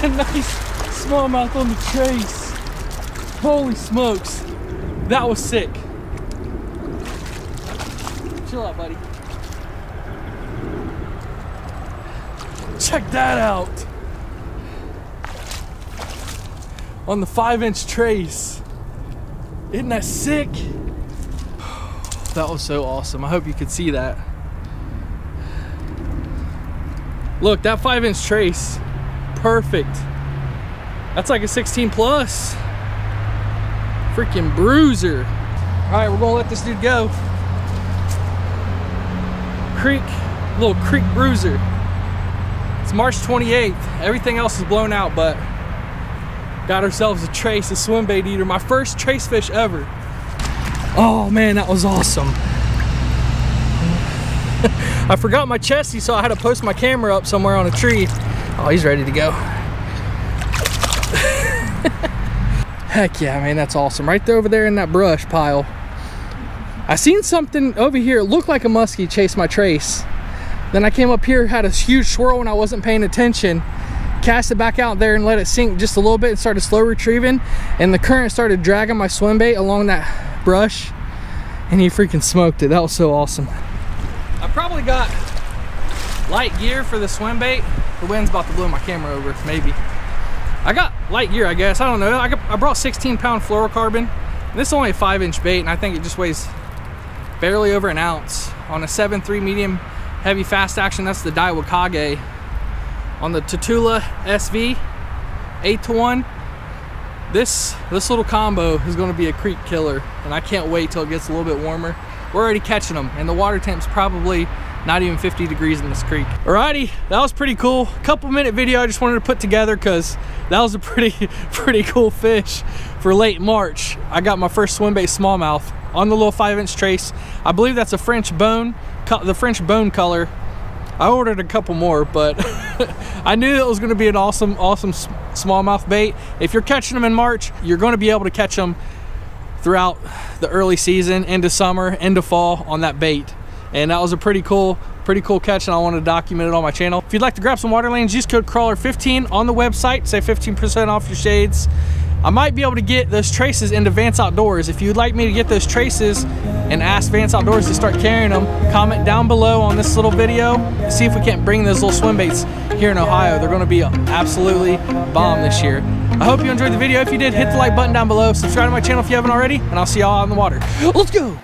smallmouth on the trace. Holy smokes. That was sick. Chill out, buddy. Check that out. On the five inch trace. Isn't that sick? That was so awesome. I hope you could see that. Look, that five inch trace, perfect. That's like a 16 plus. Freaking bruiser. All right, we're gonna let this dude go. Creek, little creek bruiser. It's March 28th. Everything else is blown out, but got ourselves a trace, a swim bait eater. My first trace fish ever. Oh man, that was awesome. I forgot my chesty, so I had to post my camera up somewhere on a tree. Oh, he's ready to go. Heck yeah, man, that's awesome. Right there over there in that brush pile. I seen something over here, it looked like a muskie chase my trace. Then I came up here, had a huge swirl when I wasn't paying attention. Cast it back out there and let it sink just a little bit and started slow retrieving. And the current started dragging my swim bait along that brush. And he freaking smoked it. That was so awesome. I probably got light gear for the swim bait. The wind's about to blow my camera over, maybe. I got light gear, I guess. I don't know. I, got, I brought 16 pound fluorocarbon. This is only a five inch bait, and I think it just weighs barely over an ounce on a 7.3 medium heavy fast action. That's the Daiwa Kage. On the Tatula SV, 8 to 1. This, this little combo is going to be a creek killer, and I can't wait till it gets a little bit warmer. We're already catching them, and the water temp's probably not even 50 degrees in this creek. Alrighty, that was pretty cool. Couple minute video I just wanted to put together because that was a pretty, pretty cool fish for late March. I got my first swim bait smallmouth on the little five inch trace. I believe that's a French bone, the French bone color. I ordered a couple more, but I knew it was gonna be an awesome, awesome smallmouth bait. If you're catching them in March, you're gonna be able to catch them throughout the early season, into summer, into fall on that bait and that was a pretty cool pretty cool catch and I wanted to document it on my channel. If you'd like to grab some Waterlands, use code crawler15 on the website, say 15% off your shades. I might be able to get those traces into Vance Outdoors. If you'd like me to get those traces and ask Vance Outdoors to start carrying them, comment down below on this little video. See if we can't bring those little swim baits here in Ohio. They're gonna be absolutely bomb this year. I hope you enjoyed the video. If you did, hit the like button down below. Subscribe to my channel if you haven't already, and I'll see y'all in the water. Let's go!